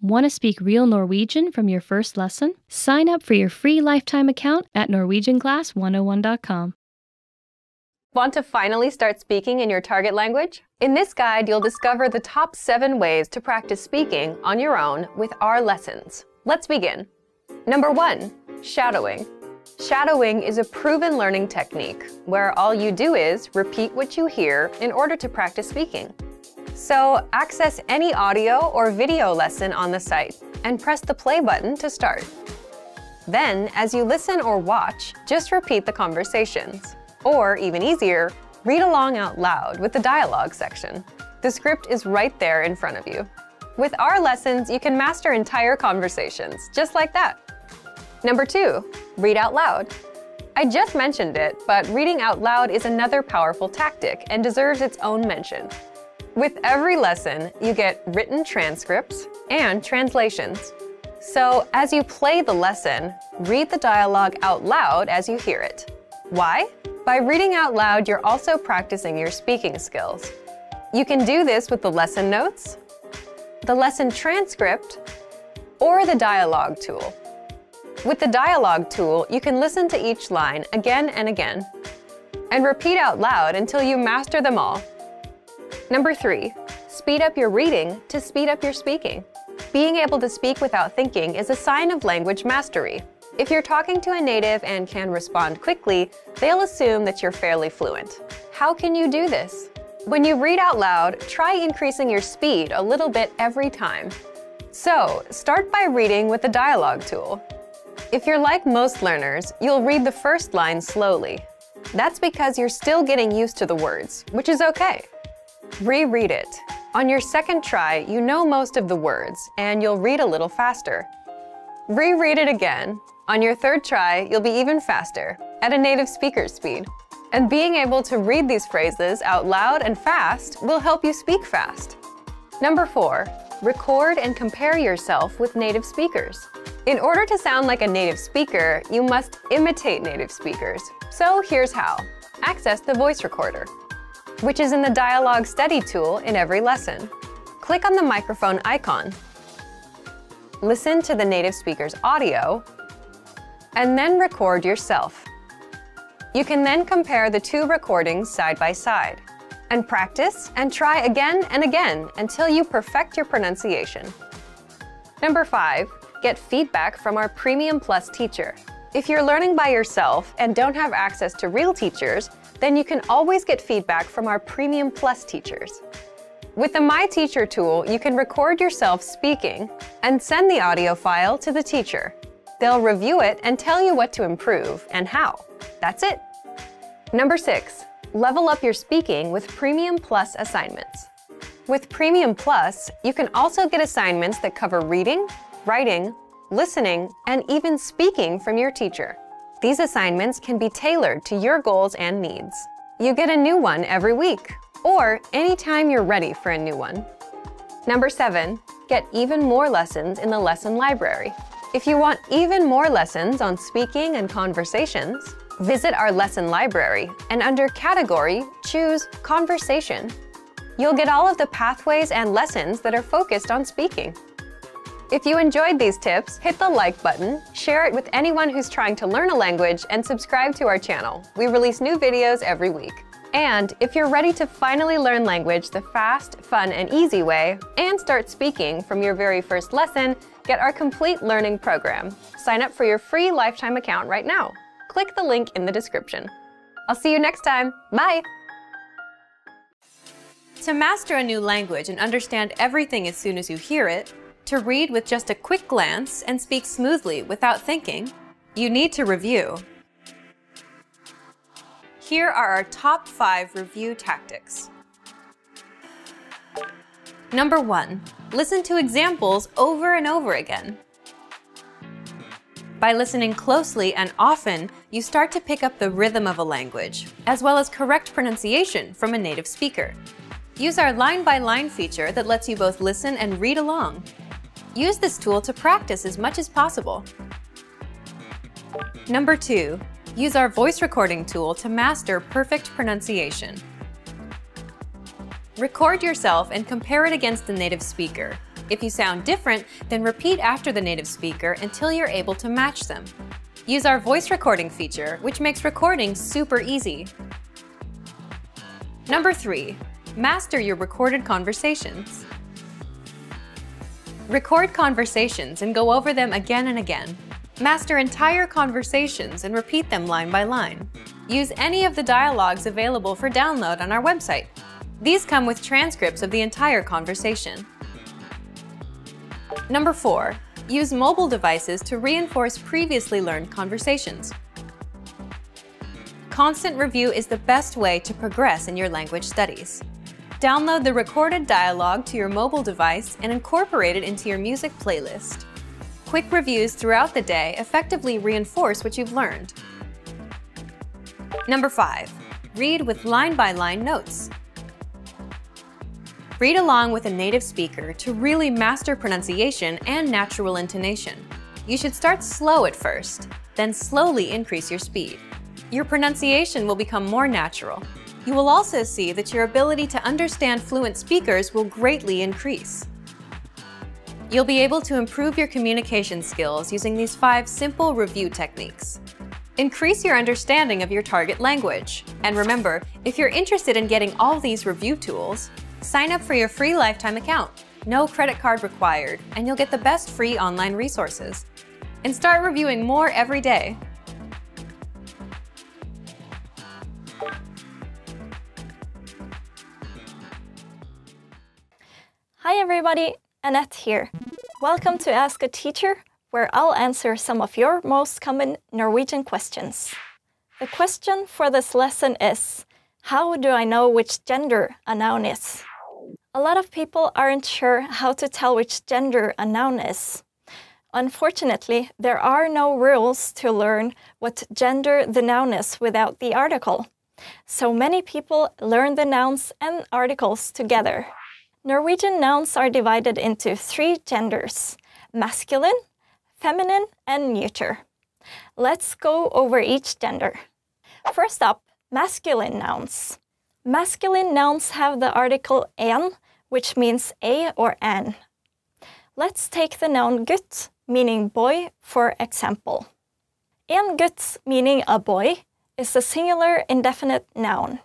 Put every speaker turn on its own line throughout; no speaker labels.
Want to speak real Norwegian from your first lesson? Sign up for your free lifetime account at norwegianclass101.com.
Want to finally start speaking in your target language? In this guide, you'll discover the top seven ways to practice speaking on your own with our lessons. Let's begin. Number one, shadowing. Shadowing is a proven learning technique where all you do is repeat what you hear in order to practice speaking. So access any audio or video lesson on the site and press the play button to start. Then, as you listen or watch, just repeat the conversations. Or, even easier, read along out loud with the dialogue section. The script is right there in front of you. With our lessons, you can master entire conversations, just like that. Number two, read out loud. I just mentioned it, but reading out loud is another powerful tactic and deserves its own mention. With every lesson, you get written transcripts and translations. So as you play the lesson, read the dialogue out loud as you hear it. Why? By reading out loud, you're also practicing your speaking skills. You can do this with the lesson notes, the lesson transcript, or the dialogue tool. With the dialogue tool, you can listen to each line again and again, and repeat out loud until you master them all. Number three, speed up your reading to speed up your speaking. Being able to speak without thinking is a sign of language mastery. If you're talking to a native and can respond quickly, they'll assume that you're fairly fluent. How can you do this? When you read out loud, try increasing your speed a little bit every time. So, start by reading with the dialogue tool. If you're like most learners, you'll read the first line slowly. That's because you're still getting used to the words, which is okay. Reread it. On your second try, you know most of the words, and you'll read a little faster. Reread it again, on your third try, you'll be even faster, at a native speaker's speed. And being able to read these phrases out loud and fast will help you speak fast. Number four, record and compare yourself with native speakers. In order to sound like a native speaker, you must imitate native speakers. So here's how. Access the voice recorder, which is in the Dialogue Study tool in every lesson. Click on the microphone icon. Listen to the native speaker's audio and then record yourself. You can then compare the two recordings side by side and practice and try again and again until you perfect your pronunciation. Number five, get feedback from our Premium Plus teacher. If you're learning by yourself and don't have access to real teachers, then you can always get feedback from our Premium Plus teachers. With the My Teacher tool, you can record yourself speaking and send the audio file to the teacher. They'll review it and tell you what to improve and how. That's it. Number six, level up your speaking with Premium Plus assignments. With Premium Plus, you can also get assignments that cover reading, writing, listening, and even speaking from your teacher. These assignments can be tailored to your goals and needs. You get a new one every week, or anytime you're ready for a new one. Number seven, get even more lessons in the lesson library. If you want even more lessons on speaking and conversations, visit our lesson library and under Category, choose Conversation. You'll get all of the pathways and lessons that are focused on speaking. If you enjoyed these tips, hit the like button, share it with anyone who's trying to learn a language, and subscribe to our channel. We release new videos every week. And if you're ready to finally learn language the fast, fun, and easy way, and start speaking from your very first lesson, get our complete learning program. Sign up for your free lifetime account right now. Click the link in the description. I'll see you next time. Bye! To master a new language and understand everything as soon as you hear it, to read with just a quick glance and speak smoothly without thinking, you need to review. Here are our top five review tactics. Number one, listen to examples over and over again. By listening closely and often, you start to pick up the rhythm of a language, as well as correct pronunciation from a native speaker. Use our line-by-line -line feature that lets you both listen and read along. Use this tool to practice as much as possible. Number two, use our voice recording tool to master perfect pronunciation. Record yourself and compare it against the native speaker. If you sound different, then repeat after the native speaker until you're able to match them. Use our voice recording feature, which makes recording super easy. Number 3. Master your recorded conversations. Record conversations and go over them again and again. Master entire conversations and repeat them line by line. Use any of the dialogues available for download on our website. These come with transcripts of the entire conversation. Number 4. Use mobile devices to reinforce previously learned conversations. Constant review is the best way to progress in your language studies. Download the recorded dialogue to your mobile device and incorporate it into your music playlist. Quick reviews throughout the day effectively reinforce what you've learned. Number 5. Read with line-by-line -line notes. Read along with a native speaker to really master pronunciation and natural intonation. You should start slow at first, then slowly increase your speed. Your pronunciation will become more natural, you will also see that your ability to understand fluent speakers will greatly increase. You'll be able to improve your communication skills using these five simple review techniques. Increase your understanding of your target language. And remember, if you're interested in getting all these review tools, sign up for your free lifetime account. No credit card required, and you'll get the best free online resources. And start reviewing more every day
Hi everybody, Annette here. Welcome to Ask a Teacher, where I'll answer some of your most common Norwegian questions. The question for this lesson is, how do I know which gender a noun is? A lot of people aren't sure how to tell which gender a noun is. Unfortunately, there are no rules to learn what gender the noun is without the article. So many people learn the nouns and articles together. Norwegian nouns are divided into three genders, masculine, feminine, and neuter. Let's go over each gender. First up, masculine nouns. Masculine nouns have the article en, which means a or an. Let's take the noun gutt, meaning boy, for example. En gutt, meaning a boy, is a singular indefinite noun.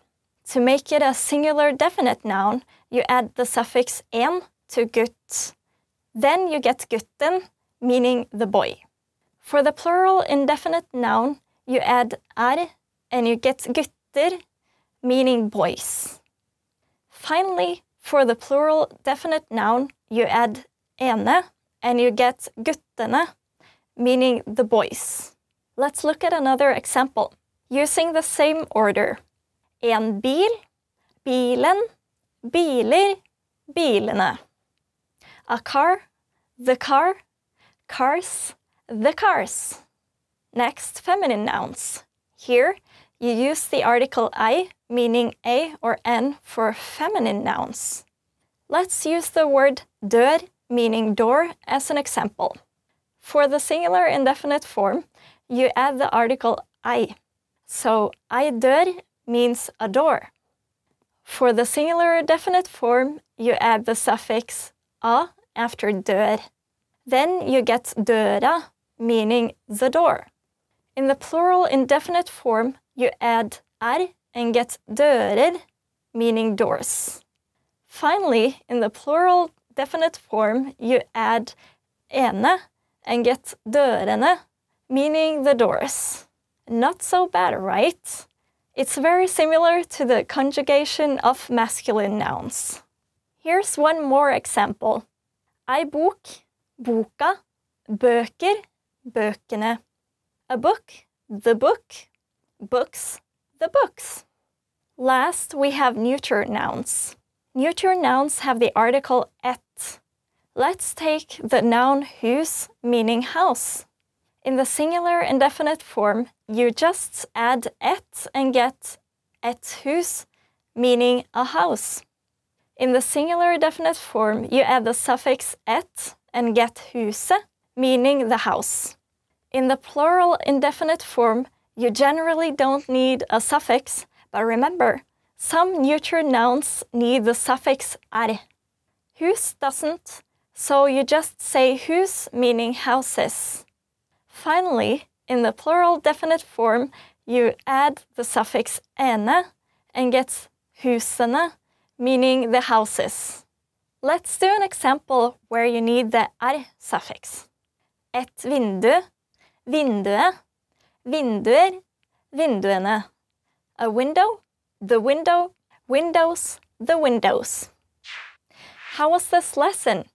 To make it a singular definite noun, you add the suffix en to gutt. Then you get gutten, meaning the boy. For the plural indefinite noun, you add er and you get gutter, meaning boys. Finally, for the plural definite noun, you add ene and you get guttene, meaning the boys. Let's look at another example. Using the same order, En bil, bilen, biler, bilene. A car, the car, cars, the cars. Next, feminine nouns. Here, you use the article ei, meaning a or n, for feminine nouns. Let's use the word dør, meaning door, as an example. For the singular indefinite form, you add the article ei. So, ei dør means a door. For the singular definite form, you add the suffix a after dør. Then you get døra, meaning the door. In the plural indefinite form, you add er and get dører, meaning doors. Finally, in the plural definite form, you add ene and get dørene, meaning the doors. Not so bad, right? It's very similar to the conjugation of masculine nouns. Here's one more example. Ei bok, boka, bøker, bøkene. A book, the book, books, the books. Last, we have neuter nouns. Neuter nouns have the article et. Let's take the noun hus, meaning house. In the singular indefinite form, you just add et and get et hus, meaning a house. In the singular definite form, you add the suffix et and get huset, meaning the house. In the plural indefinite form, you generally don't need a suffix, but remember, some neuter nouns need the suffix ar. Hus doesn't, So you just say hus, meaning houses. Finally, in the plural definite form, you add the suffix ene and get husene, meaning the houses. Let's do an example where you need the r suffix. Et vindu, vinduet, vinduer, vinduene. A window, the window, windows, the windows. How was this lesson?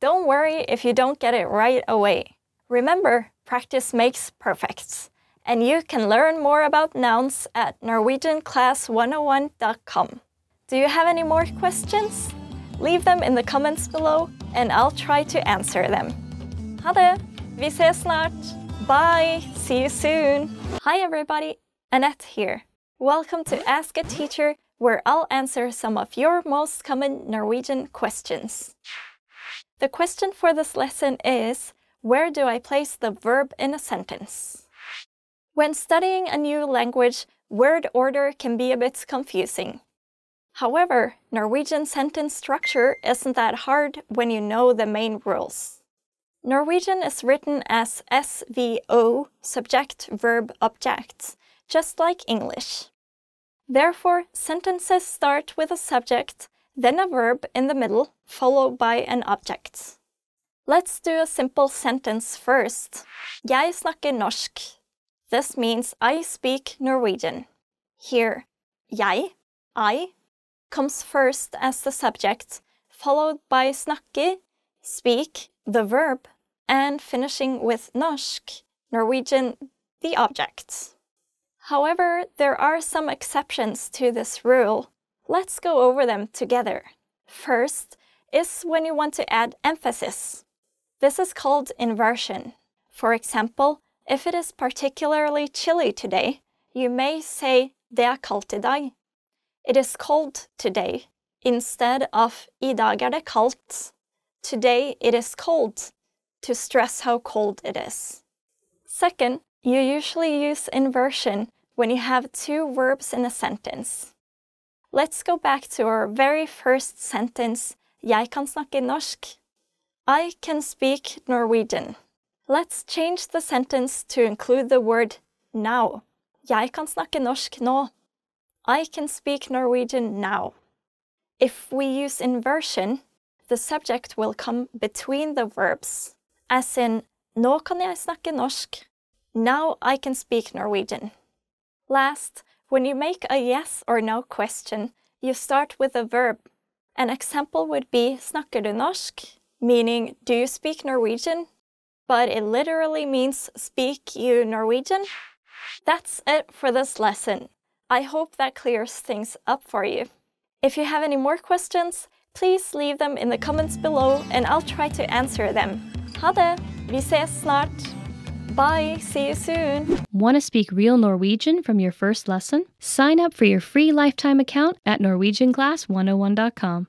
Don't worry if you don't get it right away. Remember, practice makes perfect. And you can learn more about nouns at norwegianclass101.com. Do you have any more questions? Leave them in the comments below and I'll try to answer them. Ha det! Vi ses snart! Bye! See you soon! Hi everybody! Annette here. Welcome to Ask a Teacher, where I'll answer some of your most common Norwegian questions. The question for this lesson is Where do I place the verb in a sentence? When studying a new language, word order can be a bit confusing. However, Norwegian sentence structure isn't that hard when you know the main rules. Norwegian is written as SVO, subject, verb, object, just like English. Therefore, sentences start with a subject, then a verb in the middle, followed by an object. Let's do a simple sentence first. Jeg snakker norsk. This means I speak Norwegian. Here, jeg, I, comes first as the subject, followed by snakke, speak, the verb, and finishing with norsk, Norwegian, the object. However, there are some exceptions to this rule. Let's go over them together. First is when you want to add emphasis. This is called inversion. For example, if it is particularly chilly today, you may say det er kaldt i dag. It is cold today instead of i dag er det kaldt. Today it is cold to stress how cold it is. Second, you usually use inversion when you have two verbs in a sentence. Let's go back to our very first sentence, Jeg kan snakke norsk. I can speak Norwegian. Let's change the sentence to include the word now. Jeg kan snakke norsk nå. I can speak Norwegian now. If we use inversion, the subject will come between the verbs, as in Nå kan jeg snakke norsk. Now I can speak Norwegian. Last, when you make a yes or no question, you start with a verb. An example would be Snakker du norsk? Meaning do you speak Norwegian? But it literally means speak you Norwegian? That's it for this lesson. I hope that clears things up for you. If you have any more questions, please leave them in the comments below and I'll try to answer them. Ha det! Vi ses snart! Bye! See you soon!
Want to speak real Norwegian from your first lesson? Sign up for your free lifetime account at norwegianclass101.com.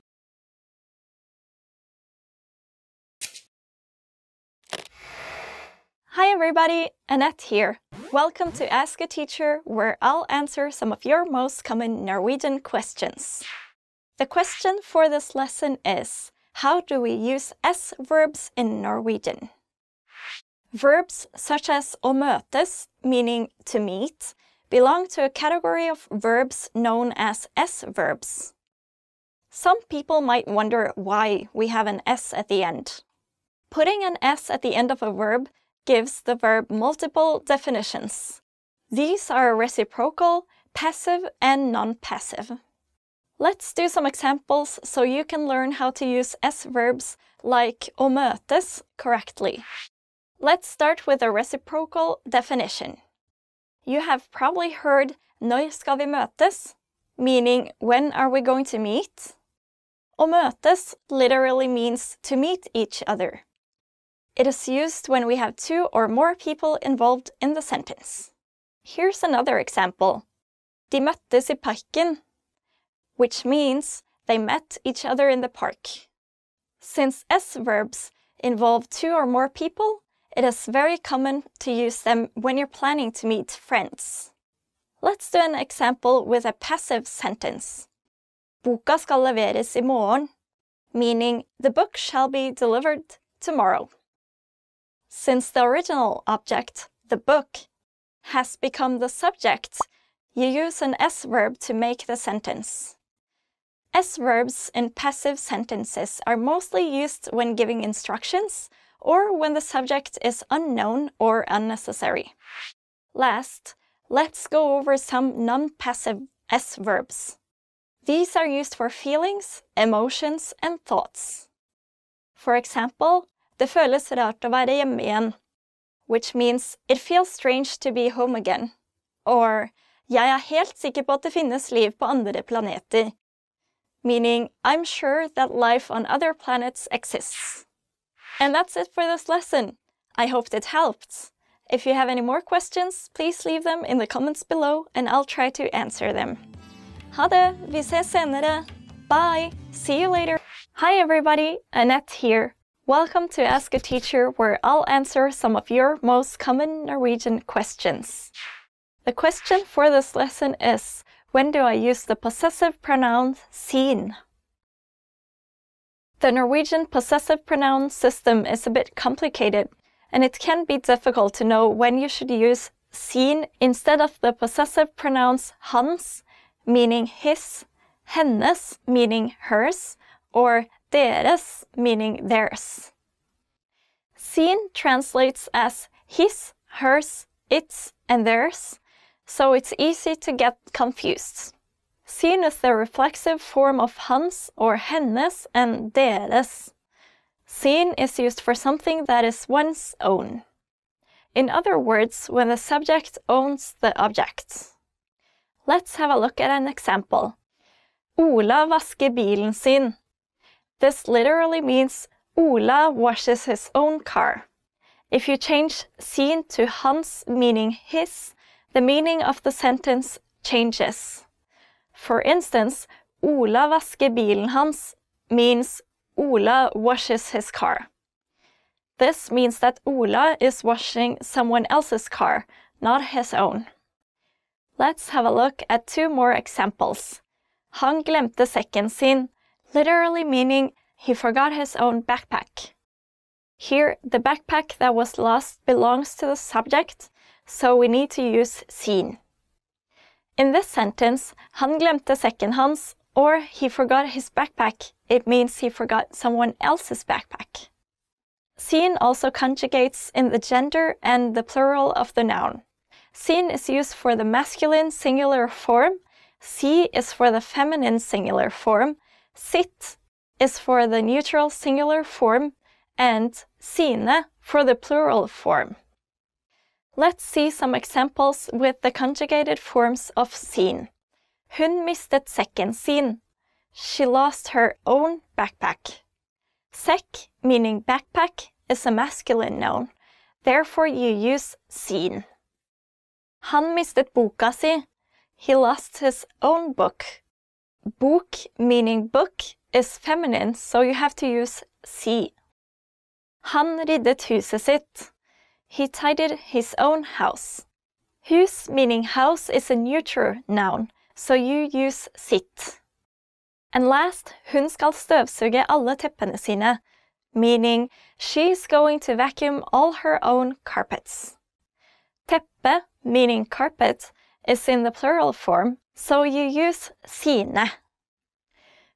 Hi everybody, Annette here. Welcome to Ask a Teacher, where I'll answer some of your most common Norwegian questions. The question for this lesson is How do we use S verbs in Norwegian? Verbs such as å møtes, meaning to meet, belong to a category of verbs known as S verbs. Some people might wonder why we have an S at the end. Putting an S at the end of a verb gives the verb multiple definitions. These are reciprocal, passive, and non-passive. Let's do some examples so you can learn how to use S-verbs like å correctly. Let's start with a reciprocal definition. You have probably heard når skal vi møtes, meaning when are we going to meet? Å literally means to meet each other. It is used when we have two or more people involved in the sentence. Here's another example. De møttes i parken, which means they met each other in the park. Since S-verbs involve two or more people, it is very common to use them when you're planning to meet friends. Let's do an example with a passive sentence. Boka skal leveres i morgen. meaning the book shall be delivered tomorrow. Since the original object, the book, has become the subject, you use an S verb to make the sentence. S verbs in passive sentences are mostly used when giving instructions or when the subject is unknown or unnecessary. Last, let's go over some non-passive S verbs. These are used for feelings, emotions, and thoughts. For example, det føles rart å være hjemme igjen, which means it feels strange to be home again. Or jeg er helt sikker på at det finnes liv på andre planeter, meaning I'm sure that life on other planets exists. And that's it for this lesson. I hope it helped. If you have any more questions, please leave them in the comments below and I'll try to answer them. Ha det! Vi ses senere! Bye! See you later! Hi everybody! Annette here. Welcome to Ask a Teacher where I'll answer some of your most common Norwegian questions. The question for this lesson is when do I use the possessive pronoun sin? The Norwegian possessive pronoun system is a bit complicated, and it can be difficult to know when you should use sin instead of the possessive pronouns hans, meaning his, hennes, meaning hers, or deres, meaning theirs. Sin translates as his, hers, its, and theirs, so it's easy to get confused. Sin is the reflexive form of hans or hennes and deres. Sin is used for something that is one's own. In other words, when the subject owns the object. Let's have a look at an example. Ola vasker bilen sin. This literally means Ola washes his own car. If you change sin to hans meaning his, the meaning of the sentence changes. For instance, Ola vasker bilen hans means Ola washes his car. This means that Ola is washing someone else's car, not his own. Let's have a look at two more examples. Han glemte sekken sin, literally meaning he forgot his own backpack. Here, the backpack that was lost belongs to the subject, so we need to use sin. In this sentence, han glemte sekken hans, or he forgot his backpack, it means he forgot someone else's backpack. Sin also conjugates in the gender and the plural of the noun. Sin is used for the masculine singular form, si is for the feminine singular form, sitt is for the neutral singular form, and sine for the plural form. Let's see some examples with the conjugated forms of sin. Hun mistet sekken sin. She lost her own backpack. Sekk, meaning backpack, is a masculine noun. Therefore you use sin. Han mistet boka si. He lost his own book. Bok, meaning book, is feminine, so you have to use si. Han ryddet huset sitt. He tidied his own house. Hus meaning house is a neuter noun, so you use sitt. And last, hun skal støvsuge alle teppene sine, meaning she's going to vacuum all her own carpets. Teppe, meaning carpet, is in the plural form, so you use sine.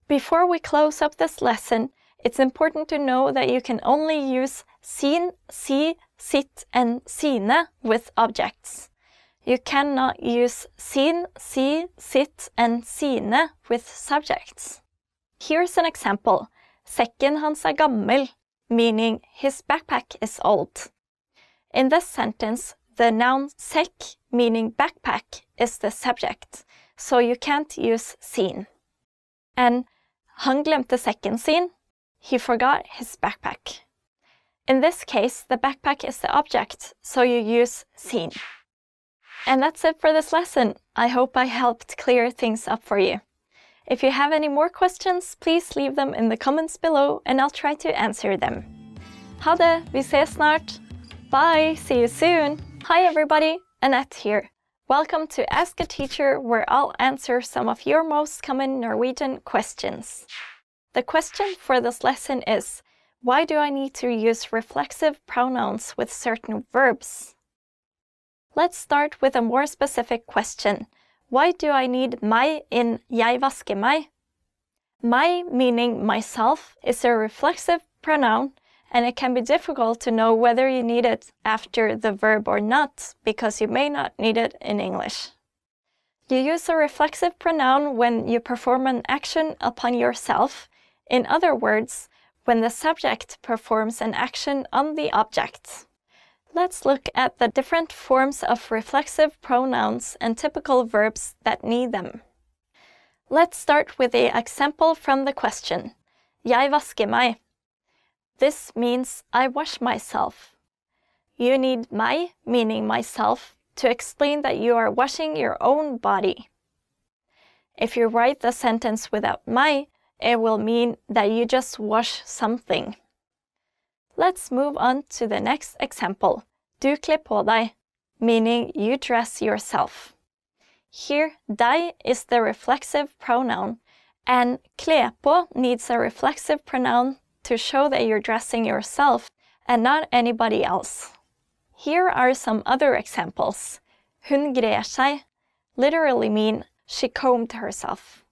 Before we close up this lesson, it's important to know that you can only use sin, si, sitt, and sine with objects. You cannot use sin, si, sitt, and sine with subjects. Here's an example. Sekken hans er gammel, meaning his backpack is old. In this sentence, the noun sekk, meaning backpack, is the subject, so you can't use sin. And han glemte sekken sin, he forgot his backpack. In this case, the backpack is the object, so you use sin. And that's it for this lesson. I hope I helped clear things up for you. If you have any more questions, please leave them in the comments below and I'll try to answer them. Ha det! Vi ses snart! Bye! See you soon! Hi everybody! Annette here. Welcome to Ask a Teacher where I'll answer some of your most common Norwegian questions. The question for this lesson is, why do I need to use reflexive pronouns with certain verbs? Let's start with a more specific question. Why do I need meg in jeg vasker meg? My meaning myself is a reflexive pronoun and it can be difficult to know whether you need it after the verb or not because you may not need it in English. You use a reflexive pronoun when you perform an action upon yourself. In other words, when the subject performs an action on the object. Let's look at the different forms of reflexive pronouns and typical verbs that need them. Let's start with the example from the question. Jeg vasker meg. This means I wash myself. You need meg, meaning myself, to explain that you are washing your own body. If you write the sentence without meg, it will mean that you just wash something. Let's move on to the next example. Du kler på meaning you dress yourself. Here, deg is the reflexive pronoun, and kle på needs a reflexive pronoun to show that you're dressing yourself and not anybody else. Here are some other examples. Hun literally mean she combed herself.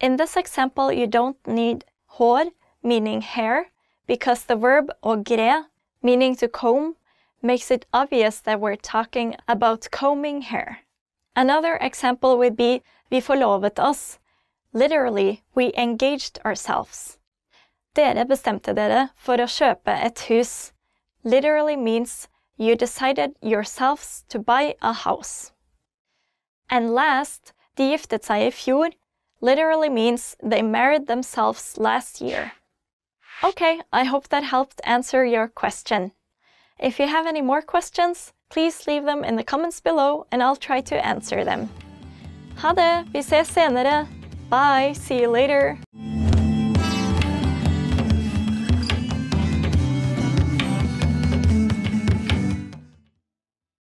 In this example, you don't need hår, meaning hair, because the verb å gre, meaning to comb, makes it obvious that we're talking about combing hair. Another example would be vi forlovet oss. Literally, we engaged ourselves. Dere bestemte dere for å kjøpe et hus. Literally means you decided yourselves to buy a house. And last, de giftet seg i fjor literally means they married themselves last year. Okay, I hope that helped answer your question. If you have any more questions, please leave them in the comments below and I'll try to answer them. Ha det! Vi ses senere! Bye! See you later!